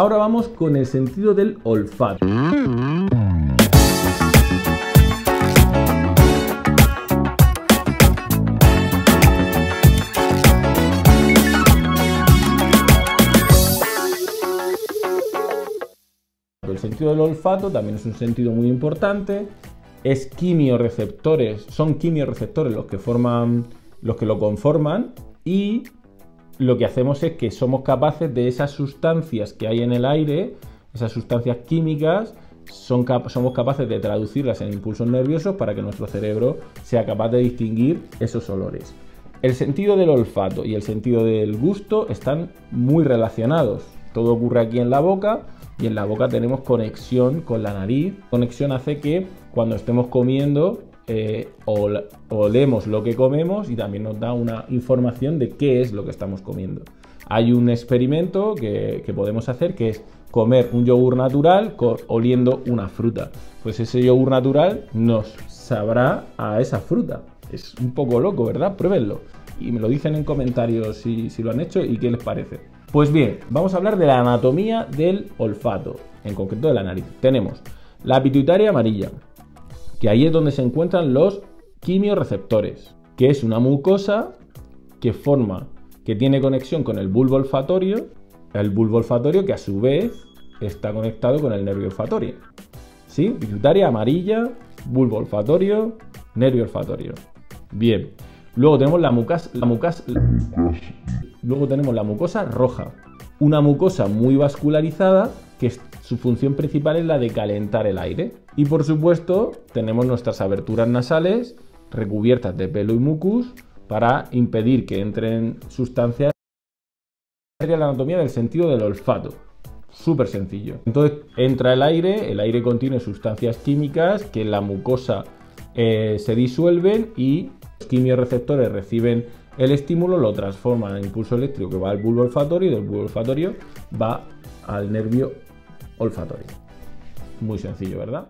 Ahora vamos con el sentido del olfato. El sentido del olfato también es un sentido muy importante. Es quimioreceptores, son quimioreceptores los que forman, los que lo conforman y lo que hacemos es que somos capaces de esas sustancias que hay en el aire, esas sustancias químicas, somos capaces de traducirlas en impulsos nerviosos para que nuestro cerebro sea capaz de distinguir esos olores. El sentido del olfato y el sentido del gusto están muy relacionados. Todo ocurre aquí en la boca y en la boca tenemos conexión con la nariz. Conexión hace que cuando estemos comiendo eh, olemos lo que comemos y también nos da una información de qué es lo que estamos comiendo. Hay un experimento que, podemos hacer que es comer un yogur natural oliendo una fruta. Pues ese yogur natural nos sabrá a esa fruta. Es un poco loco, ¿verdad? Pruébenlo. Y me lo dicen en comentarios si, si lo han hecho y qué les parece. Pues bien, vamos a hablar de la anatomía del olfato, en concreto de la nariz. Tenemos la pituitaria amarilla, que ahí es donde se encuentran los quimioreceptores, que es una mucosa que forma, que tiene conexión con el bulbo olfatorio, el bulbo olfatorio que a su vez está conectado con el nervio olfatorio. ¿Sí? Pituitaria amarilla, bulbo olfatorio, nervio olfatorio. Bien. Luego tenemos la mucosa, la mucosa, luego tenemos la mucosa roja, una mucosa muy vascularizada que su función principal es la de calentar el aire. Y por supuesto, tenemos nuestras aberturas nasales recubiertas de pelo y mucus para impedir que entren sustancias. Sería la anatomía del sentido del olfato. Súper sencillo. Entonces entra el aire, el aire contiene sustancias químicas que en la mucosa eh, se disuelven y los quimioreceptores reciben el estímulo, lo transforman en impulso eléctrico que va al bulbo olfatorio y del bulbo olfatorio va al nervio olfatorio. Muy sencillo, ¿verdad?